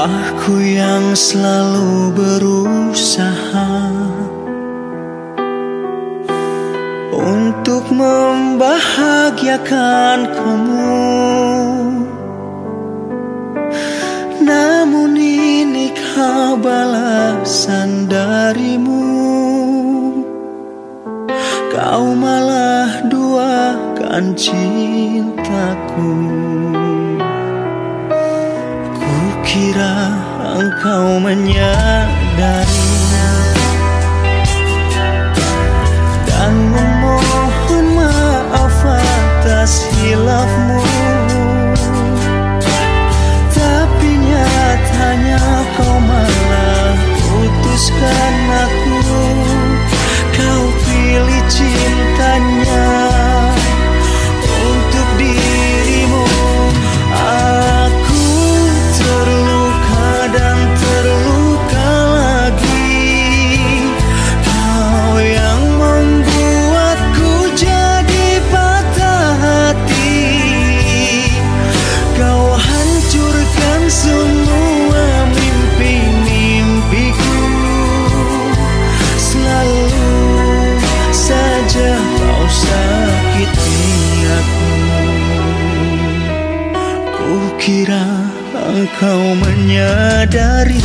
Aku yang selalu berusaha Untuk membahagiakan kamu. Namun ini kau balasan darimu. Kau malah duakan cintaku Kukira engkau menyadarinya kau sakiti aku Kukira engkau menyadari